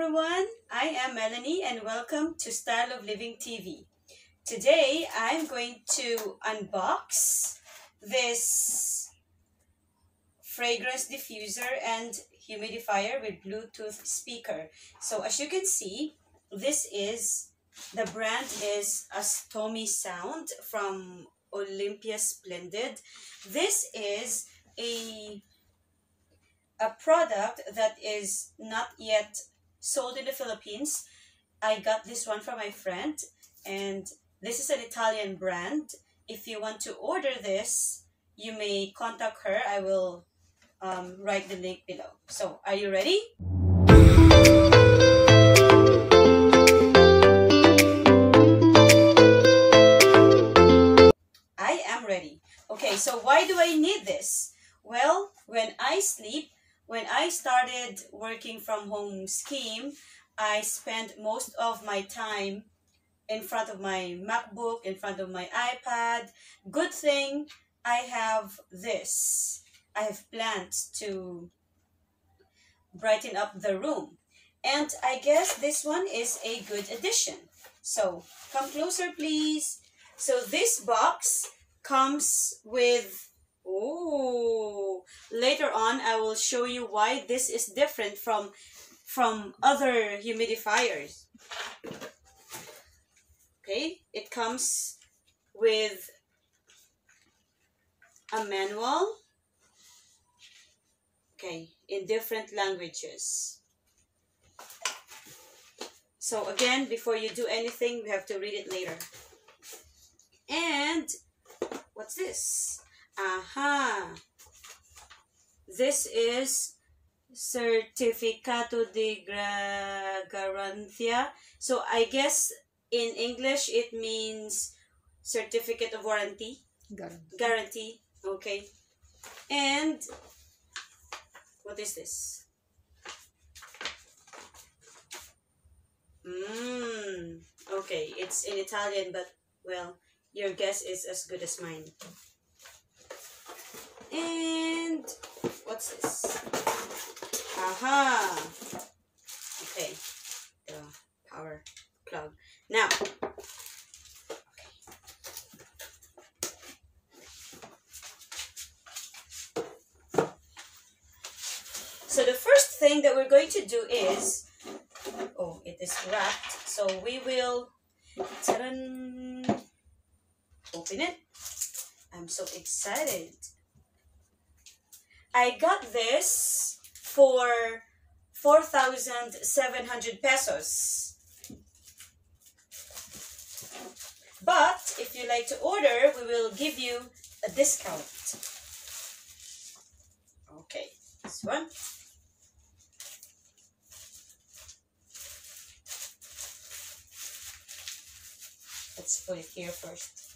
everyone, I am Melanie and welcome to Style of Living TV. Today I'm going to unbox this fragrance diffuser and humidifier with Bluetooth speaker. So as you can see, this is, the brand is Astomi Sound from Olimpia Splendid. This is a a product that is not yet sold in the Philippines. I got this one from my friend and this is an Italian brand. If you want to order this, you may contact her. I will um, write the link below. So, are you ready? I am ready. Okay, so why do I need this? Well, when I sleep, when I started working from home scheme, I spent most of my time in front of my MacBook, in front of my iPad. Good thing I have this. I have plants to brighten up the room. And I guess this one is a good addition. So come closer, please. So this box comes with Oh, later on I will show you why this is different from from other humidifiers. Okay, it comes with a manual. Okay, in different languages. So again, before you do anything, we have to read it later. And what's this? Aha. This is Certificado de Garantia. So I guess in English it means certificate of warranty. Guarantee. Guarantee. Okay. And what is this? Mmm. Okay, it's in Italian, but well, your guess is as good as mine. And what's this? Aha! Okay, the power plug. Now, so the first thing that we're going to do is, oh, it is wrapped. So we will, open it. I'm so excited. I got this for 4,700 pesos. But if you like to order, we will give you a discount. Okay, this one. Let's put it here first.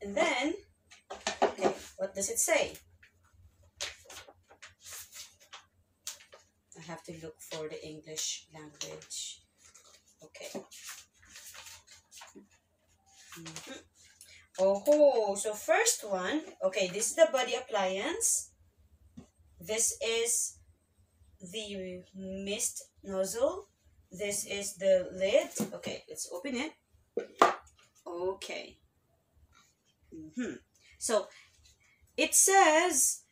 And then what does it say? I have to look for the English language. Okay. Mm -hmm. Oh, so first one, okay, this is the body appliance. This is the mist nozzle. This is the lid. Okay, let's open it. Okay. Mm -hmm. So it says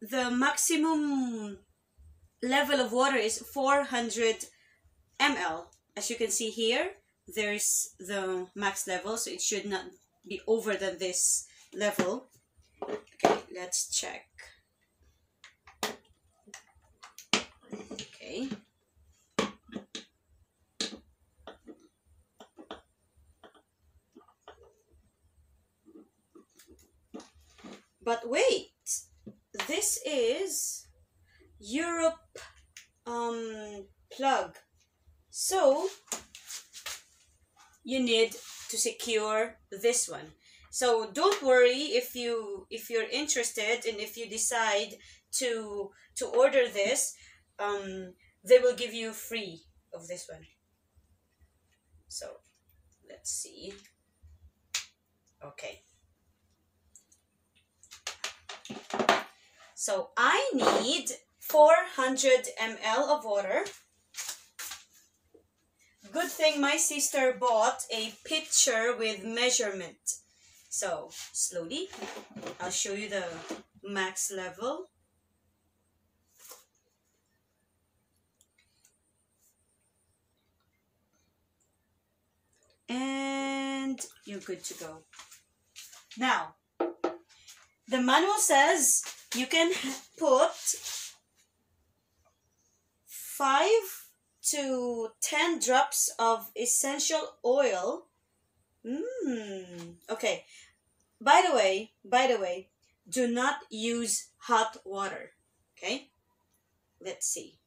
the maximum level of water is 400 ml. As you can see here, there's the max level, so it should not be over than this level. Okay, let's check. Okay. But wait, this is Europe um, plug. So you need to secure this one. So don't worry if you if you're interested and if you decide to to order this, um, they will give you free of this one. So let's see. Okay. So I need 400 ml of water. Good thing my sister bought a pitcher with measurement. So, slowly, I'll show you the max level. And you're good to go. Now, the manual says you can put 5 to 10 drops of essential oil. Mmm. Okay. By the way, by the way, do not use hot water. Okay? Let's see.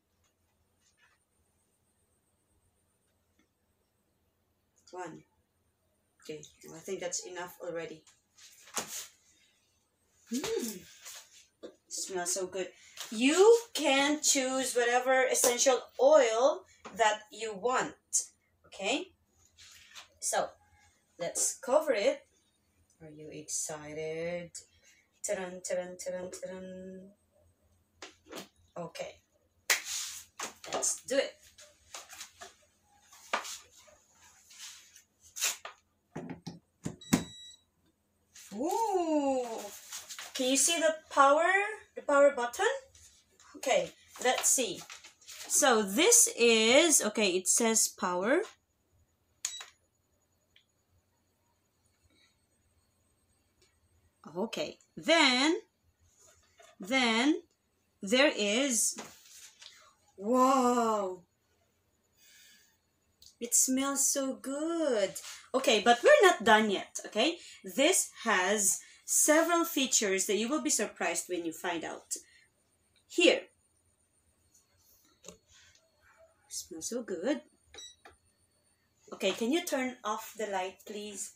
One. Okay, I think that's enough already. Mmm. Smells so good. You can choose whatever essential oil that you want. Okay? So, let's cover it. Are you excited? Ta-dun, ta-dun, ta-dun, ta-dun. Okay. Let's do it. Ooh. Can you see the power, the power button? Okay, let's see. So this is, okay, it says power. Okay, then, then there is, wow, it smells so good. Okay, but we're not done yet, okay? This has several features that you will be surprised when you find out. Here. Smells so good. Okay, can you turn off the light, please?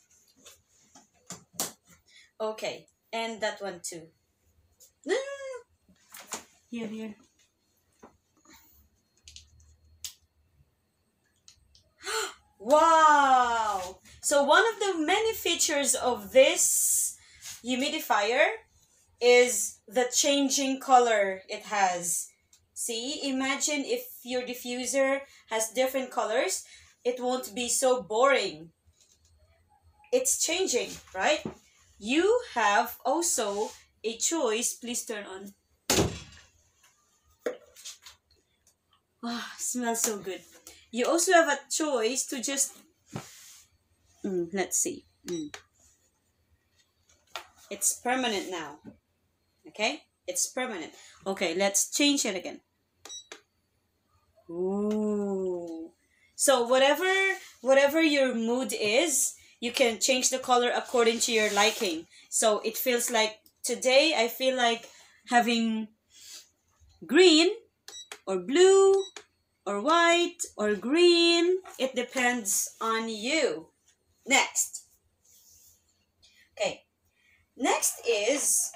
Okay, and that one too. Here, here. Wow! So one of the many features of this humidifier is the changing color it has. See, imagine if your diffuser has different colors, it won't be so boring. It's changing, right? You have also a choice. Please turn on. Ah, smells so good. You also have a choice to just, mm, let's see. Mm. It's permanent now. Okay? It's permanent. Okay, let's change it again. Ooh. So whatever whatever your mood is, you can change the color according to your liking. So it feels like today I feel like having green or blue or white or green. It depends on you. Next. Next is,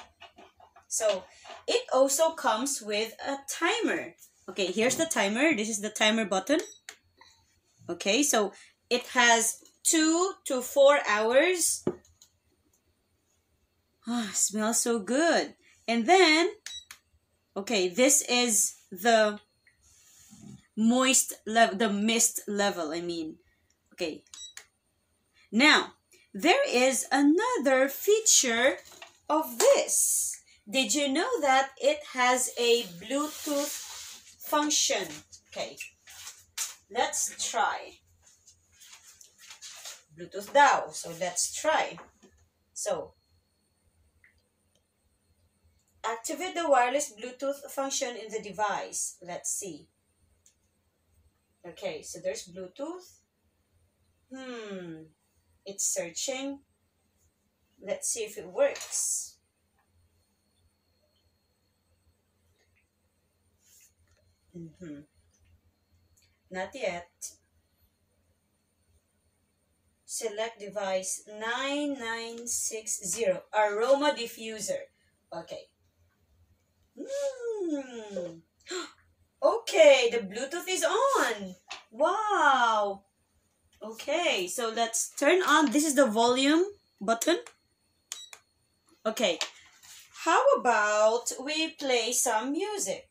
so it also comes with a timer. Okay, here's the timer. This is the timer button. Okay, so it has two to four hours. Ah, smells so good. And then, okay, this is the moist level, the mist level, I mean. Okay. Now, there is another feature of this. Did you know that it has a Bluetooth function? Okay. Let's try. Bluetooth DAO. So let's try. So, activate the wireless Bluetooth function in the device. Let's see. Okay, so there's Bluetooth. Hmm, it's searching. Let's see if it works. Mm-hmm. Not yet. Select device 9960. Aroma diffuser. Okay. Hmm. Okay, the Bluetooth is on. Wow. Okay, so let's turn on. This is the volume button. Okay. How about we play some music?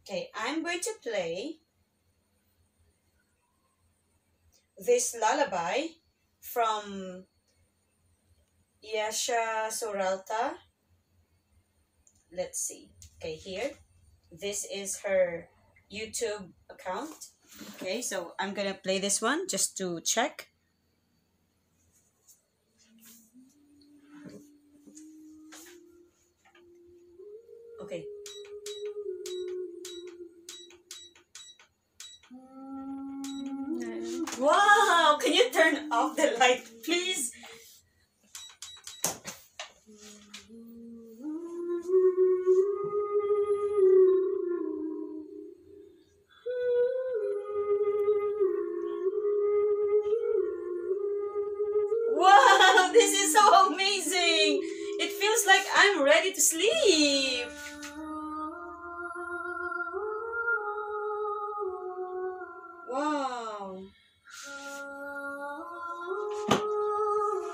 Okay, I'm going to play this lullaby from Yasha Soralta. Let's see. Okay, here. This is her YouTube account. Okay, so I'm gonna play this one just to check. Okay. Wow! Can you turn off the light, please? Sleep. Wow.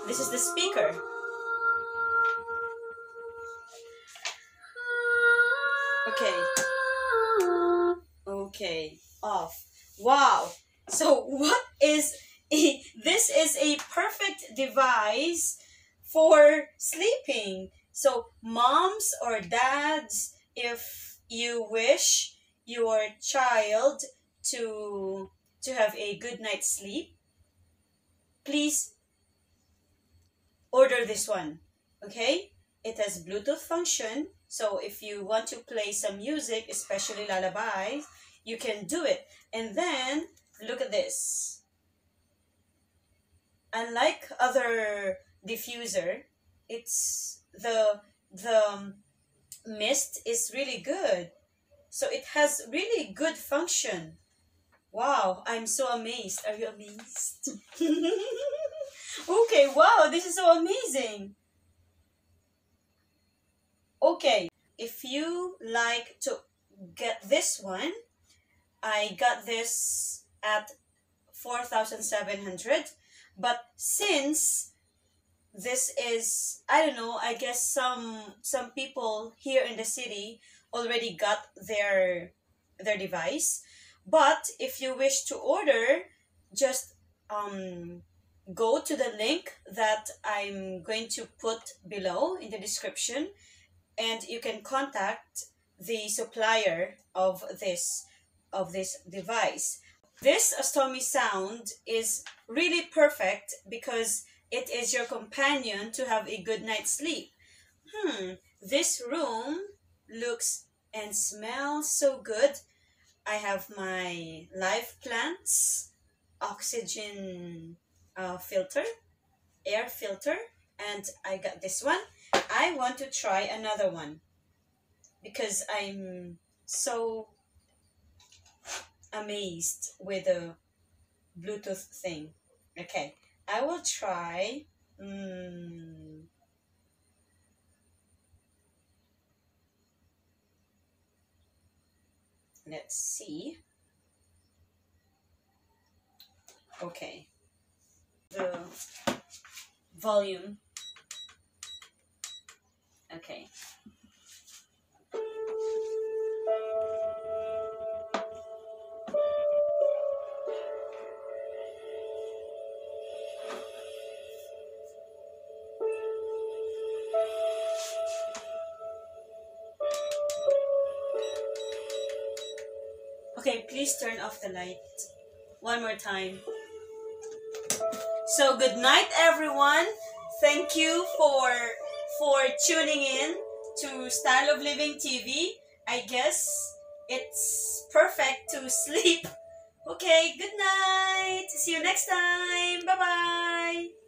This is the speaker. Okay. Okay. Off. Wow. So what is a, this is a perfect device for sleeping. So moms or dads, if you wish your child to to have a good night's sleep, please order this one. Okay? It has Bluetooth function. So if you want to play some music, especially lullabies, you can do it. And then look at this. Unlike other diffuser, it's the the um, mist is really good. So it has really good function. Wow, I'm so amazed. Are you amazed? okay, wow, this is so amazing. Okay, if you like to get this one, I got this at 4,700. But since this is, I don't know, I guess some some people here in the city already got their their device. But if you wish to order, just um, go to the link that I'm going to put below in the description and you can contact the supplier of this of this device. This Astomi sound is really perfect because it is your companion to have a good night's sleep. Hmm, this room looks and smells so good. I have my live plants, oxygen uh, filter, air filter, and I got this one. I want to try another one because I'm so amazed with the Bluetooth thing. Okay, I will try. Mm, let's see. Okay, the volume. Okay. Okay, the light. One more time. So good night everyone. Thank you for for tuning in to Style of Living TV. I guess it's perfect to sleep. Okay, good night. See you next time. Bye-bye.